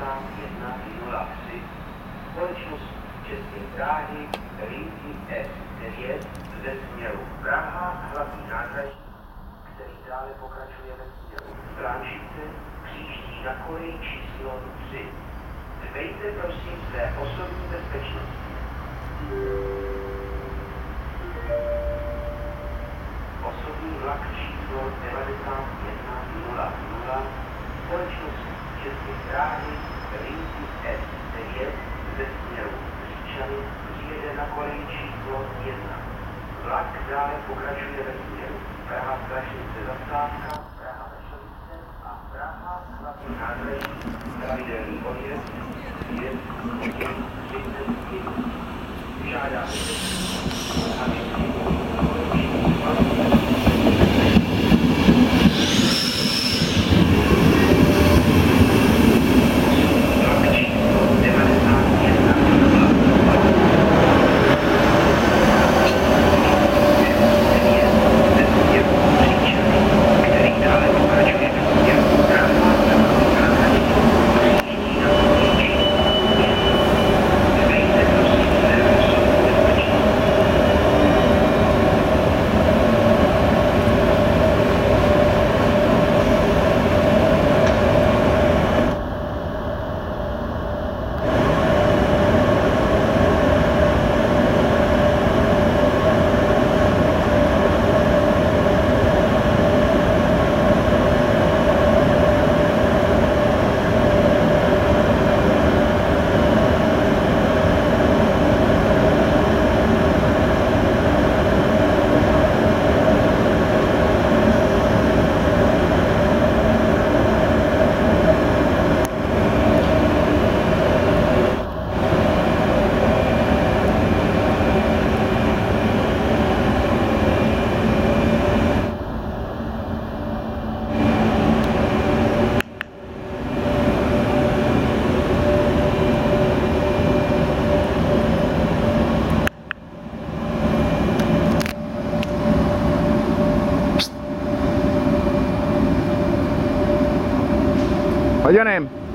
9103 společnost České dráhy linky S9 ze směru Praha, hlavní nádraží, který dále pokračuje ve směru Stránčice, přijíždí na kolej číslo 3. Dbejte prosím své osobní bezpečnosti. Osobní vlak číslo 9100 společnost České dráhy linky S9 ze směru Říčany přijede na koleji číslo 1. Vlak dále pokračuje ve směru Praha Strašnice zastávka, Praha Vešovice a Praha hlavní nádraží, pravidelný odjezd, je hodin 30 minut. Žádáme, What's your name?